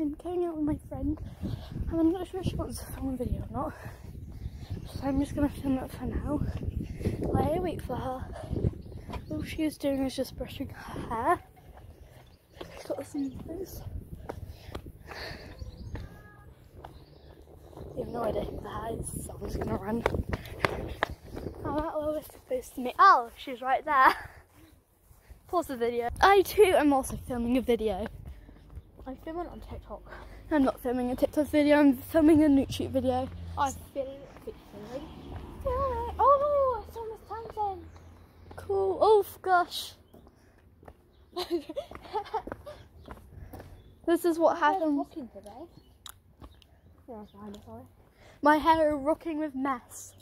I'm going out with my friend and I'm not sure if she wants to film a video or not. So I'm just gonna film it for now. While I wait for her. All she is doing is just brushing her hair. Got some those. You have no idea who that is, so I'm just gonna run. Oh, that where we're supposed to meet. Oh, she's right there. Pause the video. I too am also filming a video. I'm filming on TikTok. I'm not filming a TikTok video, I'm filming a YouTube video. I'm feeling feeling. Oh, I saw Miss Townsend. Cool. Oh gosh. this is what happens. Walking today. Yeah, behind it, sorry. My hair is rocking with mess.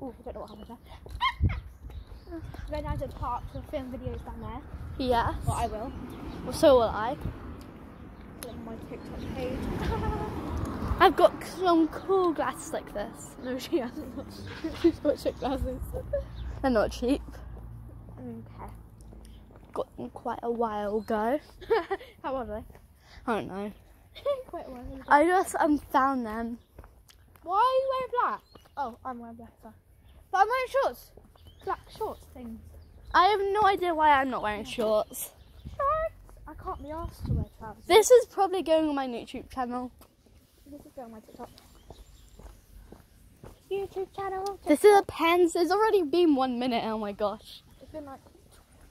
Oh, I don't know what happened there. I'm going down to park to film videos down there. Yes. Well, I will. Well, so will I. Put it on my TikTok page. I've got some cool glasses like this. no, she hasn't. She's got check glasses. They're not cheap. Okay. Got them quite a while ago. How are they? I don't know. Quite well. I just um found them. Why are you wearing black? Oh, I'm wearing black. Sorry. But I'm wearing shorts. Black shorts things. I have no idea why I'm not wearing shorts. Shorts. I can't be asked to wear trousers. This is probably going on my YouTube channel. This is going on my TikTok. YouTube channel. This is a pens. It's already been one minute. Oh my gosh. It's been like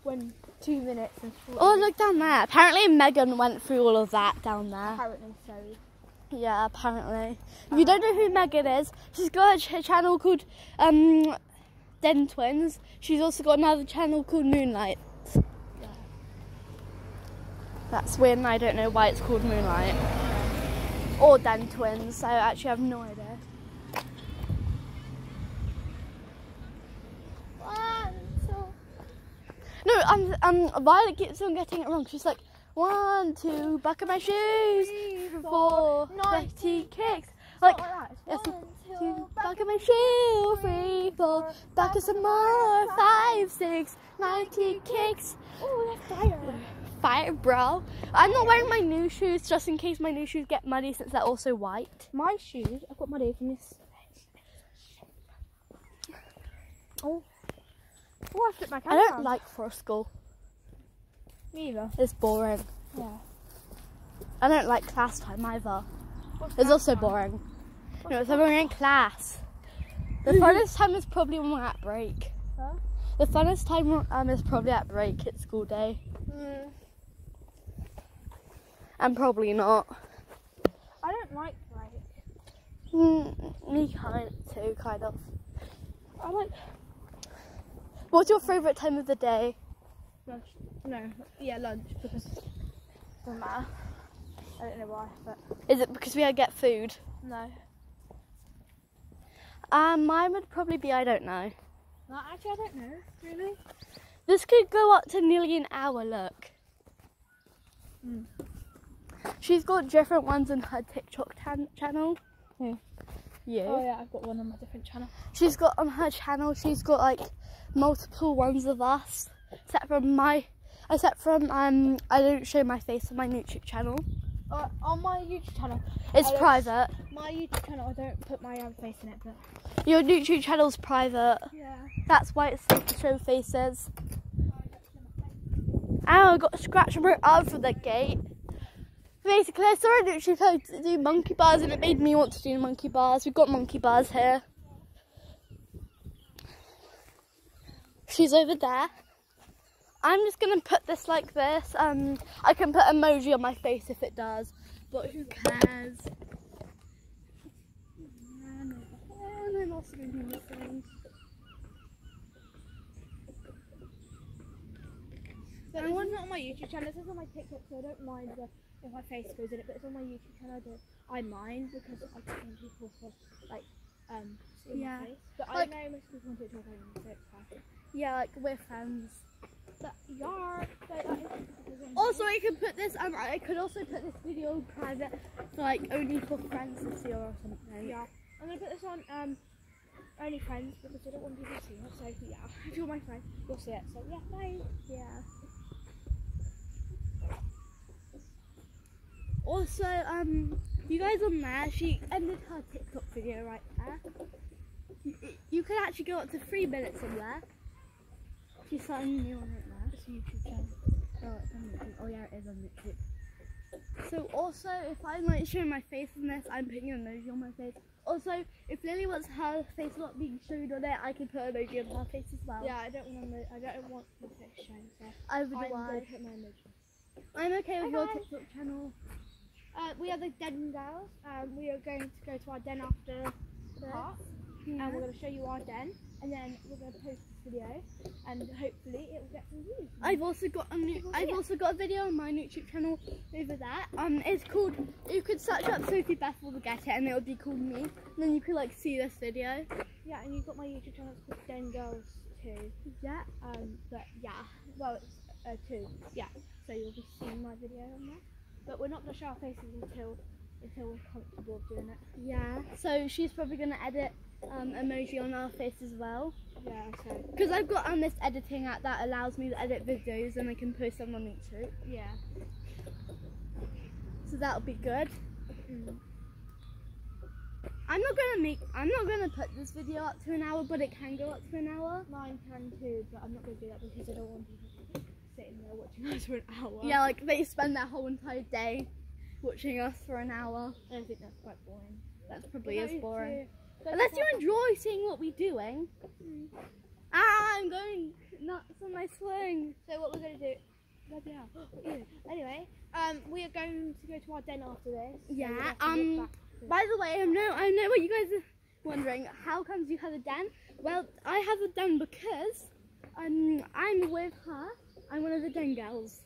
when two minutes and four. Oh, look down there. Apparently Megan went through all of that down there. Apparently so. Yeah, apparently. If you don't know who Megan is, she's got a ch- channel called um, Den Twins. She's also got another channel called Moonlight. That's weird and I don't know why it's called Moonlight. Or Den Twins. I actually have no idea. No, um, um, Violet keeps on getting it wrong. She's like, one, two, buckle my shoes, Three, four, four, twenty ninety kicks. Like, Like, yes, One, two, two, buckle my shoe, three, four, buckle some more, five, six, ninety kicks. Oh, that's fire. Fire, bro. I'm not wearing my new shoes just in case my new shoes get muddy since they're also white. My shoes, I've got muddy from this. Oh. Oh, I flipped my I don't like forest school. Me either. It's boring. Yeah. I don't like class time either. What's It's also time? boring. No, it's when we're in class. The funnest time is probably when we're at break. Huh? The funnest time um, is probably at break at school day. Mm, And probably not. I don't like break. Mm, me kind of too, kind of. I like What's your favourite time of the day? lunch. No, yeah, lunch because it doesn't matter. I don't know why, but Is it because we get food? no. Um, mine would probably be I don't know. No, actually, I don't know. Really? This could go up to nearly an hour. Look. Mm. She's got different ones on her TikTok channel. Who? You. Oh yeah, I've got one on my different channel. She's got on her channel. She's got like multiple ones of us, except from my, except from um. I don't show my face on my YouTube channel. Uh, on my YouTube channel, It's I private. my YouTube channel, I don't put my own face in it, but Your YouTube channel's private. yeah. That's why it's safe to show faces. Oh, I got a scratch on my arm from the gate. Basically, I saw a YouTube how to do monkey bars and it made me want to do monkey bars. We've got monkey bars here. She's over there. I'm just gonna put this like this. Um, I can put emoji on my face if it does, but who cares? And I'm also gonna do the same. So this is not on my YouTube channel. This is on my TikTok, so I don't mind the, if my face goes in it. But it's on my YouTube channel. I, don't, I mind because I think people for like um Yeah. But Like- I know most people on TikTok don't, so it's fine. Yeah, like we're friends. But yar, so that is Also, I could put this. Um, I could also put this video private, for, like only for friends to see or something. yeah. I'm gonna put this on um only friends because I don't want people to see it. So yeah, if you're my friend, you'll see it. So yeah, bye. Yeah. also, um, you guys on there, she ended her TikTok video right there. You, you can actually go up to three minutes on there. She's starting new one right now. It's YouTube channel. Oh, it's on YouTube. Oh yeah, it is on YouTube. So also, if I'm like showing my face in this, I'm putting an emoji on my face. Also, if Lily wants her face not being showed on it, I can put an emoji on her face as well. Yeah, I don't want to. I don't want my face shown. So I would I'm gonna put my image. I'm okay with Hi, your guys. TikTok channel. Uh, we are the Den Girls. Um, we are going to go to our den after the park, and we're going to show you our den, and then we're going to post this video, and hopefully it will get some views. I've also got a new, I've it. also got a video on my YouTube channel over there. Um, it's called. You could search up Sophie Beth will get it, and it would be called me. And then you could like see this video. Yeah, and you've got my YouTube channel. It's called Den Girls Two. Yeah. Um, but yeah, well, it's uh, two. Yeah, so you'll be seeing my video on there. But we're not going to show our faces until until we're comfortable doing it. Yeah. So she's probably gonna edit um, emoji on our face as well. Yeah, so Because I've got um, this editing app that allows me to edit videos and I can post them on YouTube. yeah. So that'll be good. Mm. I'm not gonna make. I'm not gonna put this video up to an hour, but it can go up to an hour. Mine can too, but I'm not going to do that because I don't want people sitting there watching us for an hour. Yeah, like they spend their whole entire day watching us for an hour. I think that's quite boring. That's probably is boring. to go Unless you enjoy seeing what we're doing. Mm. Ah, I'm going nuts on my swing. So what we're going to do? Bloody hell. What are you doing? Anyway, um, we are going to go to our den after this. Yeah, we'll have to walk um, By the way, I know I know what you guys are wondering. How comes you have a den? Well, I have a den because um I'm with her. I'm one of the den girls.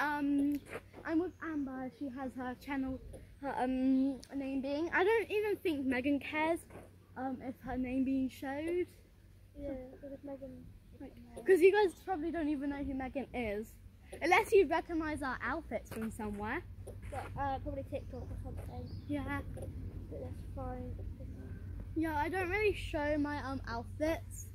Um, I'm with Amber. She has her channel, her um name being. I don't even think Megan cares um if her name being showed yeah, if Megan. because you guys probably don't even know who Megan is, unless you recognise our outfits from somewhere. But, uh, probably TikTok or something. Yeah. But that's fine. Yeah, I don't really show my um outfits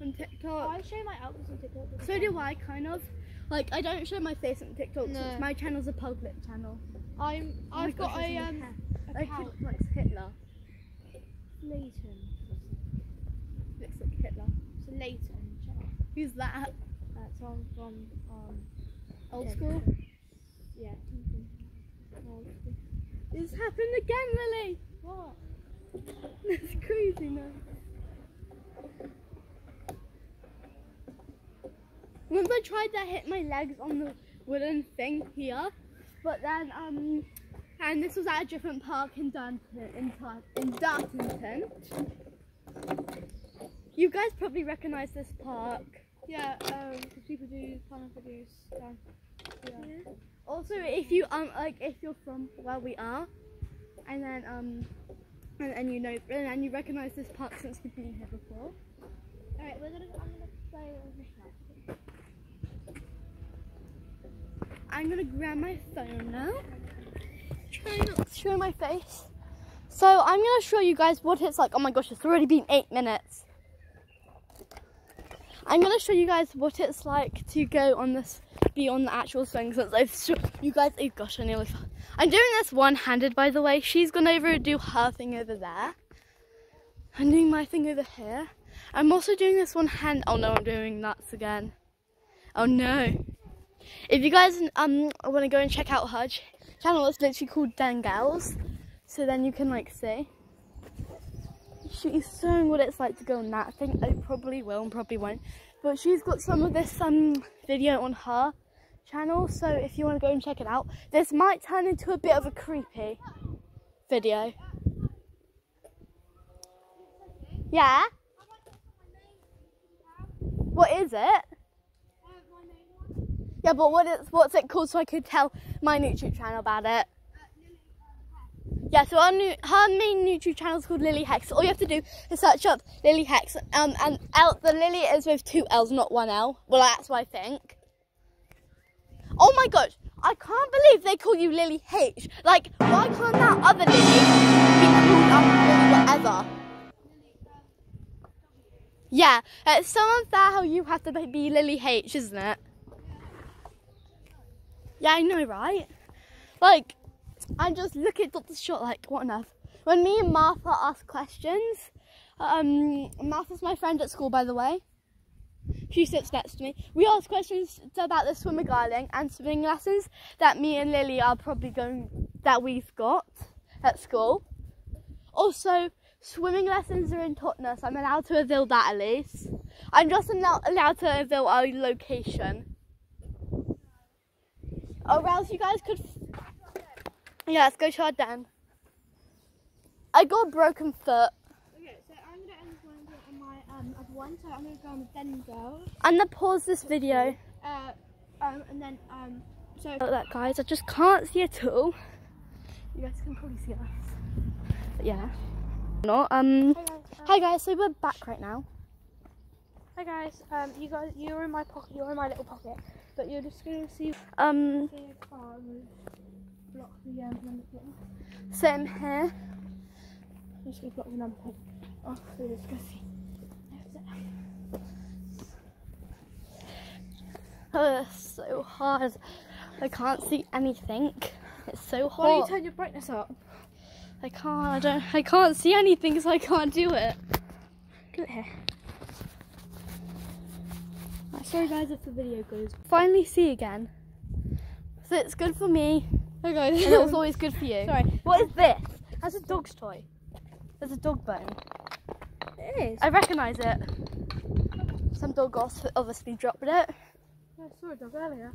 on TikTok. I show my outfits on TikTok. So do I, kind of. Like I don't show my face on TikTok No. since my channel's a public channel. I'm. Oh I've got gosh, a um no hair. account. Like, like Hitler. Leighton. Looks like Hitler. It's a Leighton channel. Who's that? That's on from um Old Yeah. school. yeah. Old school. It's happened again, Lily. What? That's crazy now. Once I tried to hit my legs on the wooden thing here, but then um, and this was at a different park in Dartington. In, Tar- in Dartington. You guys probably recognise this park. Yeah. Um, people do fun videos down. Yeah. Also, if you um like if you're from where we are, and then um, and, and you know and you recognise this park since you've been here before. Alright, we're gonna. I'm gonna play with this now. I'm gonna grab my phone now. Try not to show my face. So I'm gonna show you guys what it's like. Oh my gosh, it's already been eight minutes. I'm gonna show you guys what it's like to go on this, be on the actual swing. Since I've you guys, oh gosh, I nearly. fell. I'm doing this one-handed, by the way. She's gonna over do her thing over there. I'm doing my thing over here. I'm also doing this one hand. Oh no, I'm doing nuts again. Oh no. If you guys um want to go and check out her channel, it's literally called Den Gals. So then you can like see. She's showing what it's like to go on that thing. I probably will and probably won't. But she's got some of this um video on her channel. So if you want to go and check it out, this might turn into a bit of a creepy video. Yeah. What is it? Yeah, but what is what's it called so I could tell my YouTube channel about it? Yeah, so our new, her main YouTube channel is called Lily Hex. All you have to do is search up Lily Hex. Um, and L, the Lily is with two L's, not one L. Well, that's what I think. Oh my gosh, I can't believe they call you Lily H. Like, why can't that other Lily be called um, Lily whatever? Yeah, it's so unfair how you have to be Lily H, isn't it? Yeah, I know, right? Like, I'm just looking at the shot, like, what on earth? When me and Martha ask questions, um, Martha's my friend at school, by the way. She sits next to me. We ask questions about the swimmer beguiling and swimming lessons that me and Lily are probably going, that we've got at school. Also, swimming lessons are in Totnes. I'm allowed to reveal that at least. I'm just allow- allowed to reveal our location. Or else you guys could. Yeah, let's go to our den. I got a broken foot. Okay, so I'm gonna end one on my um other one. So I'm gonna go on the Den Girls. I'm gonna pause this video. Uh, um, and then um, so Look at that, guys. I just can't see at all. You guys can probably see us. But yeah. No, um. Hey guys, um, Hi guys, so we're back right now. Hi guys, um, you guys, you're in my pocket, you're in my little pocket, but you're just gonna see Um, the car with block the number plate. same here. I'm just gonna block the number. Oh, so let's go see. Oh, it's so hard. I can't see anything. It's so hot. Why don't you turn your brightness up? I can't. I don't. I can't see anything, so I can't do it. Look at Sorry guys if the video goes. Finally see again. So it's good for me, Hey guys. and it was always good for you. Sorry. What is this? That's a dog's toy. There's a dog bone. It is. I recognise it. Some dog obviously dropped it. I saw a dog earlier.